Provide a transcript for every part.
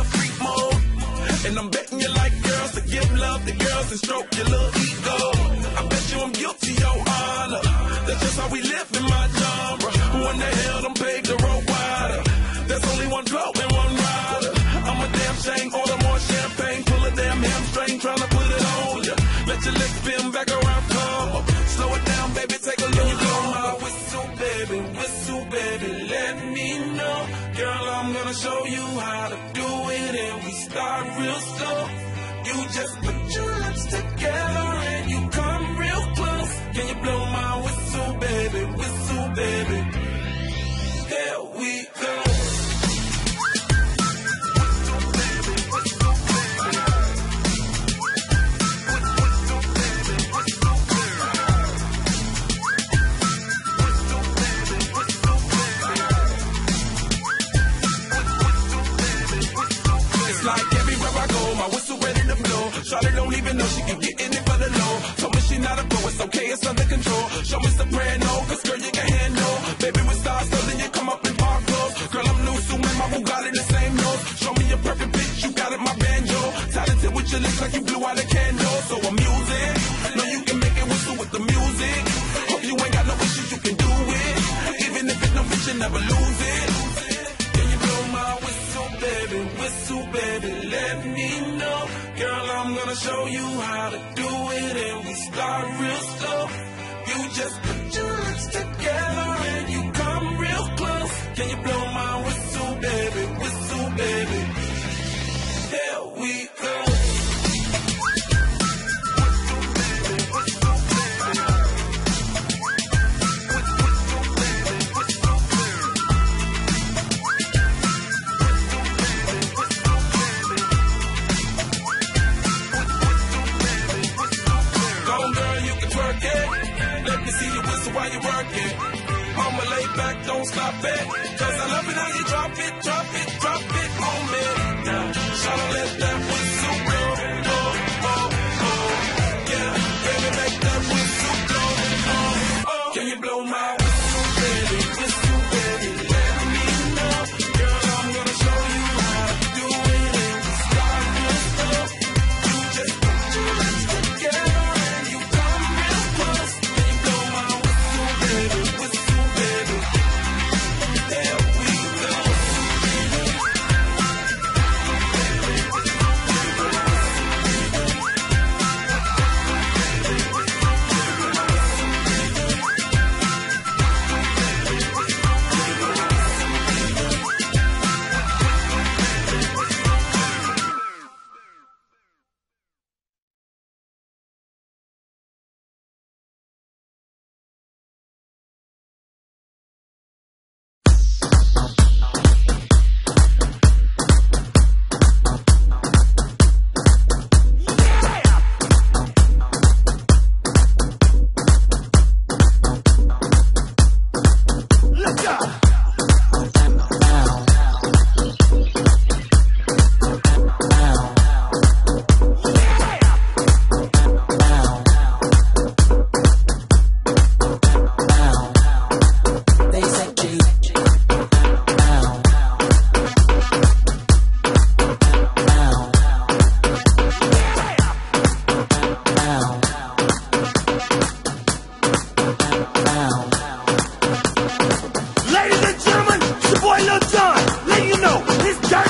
love freak mode, and I'm betting you like girls to give love to girls and stroke your little ego. I bet you I'm guilty, your honor. That's just how we live in my genre. Who in real slow. You just Charlotte don't even know she can get in it for the low. Told me she not a pro, it's okay, it's under control. Show me soprano, cause girl, you can handle. Baby, with stars, so then you come up in park clothes. Girl, I'm new, so my Bugatti the same nose. Show me your perfect pitch, you got it, my banjo. Talented with your lips like you blew out a candle. So I'm using, know you can make it whistle with the music. Hope you ain't got no issues, you can do it. Even if it's no bitch, you never lose you how to do it, and we start real slow. You just put your lips together and you come real close. Can you blow Let me see you whistle while you work it. Mama, lay back, don't stop it. Cause I love it how you drop it, drop it, drop it on me. Now, shout let that whistle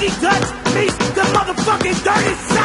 dirty guts. Meets the motherfucking dirty